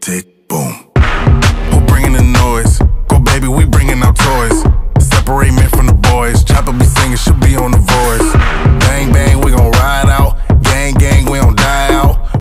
tick, boom. We're bringing the noise? Go, baby, we bringing our toys. Separate me from the boys. Chopper be singing, she'll be on the voice.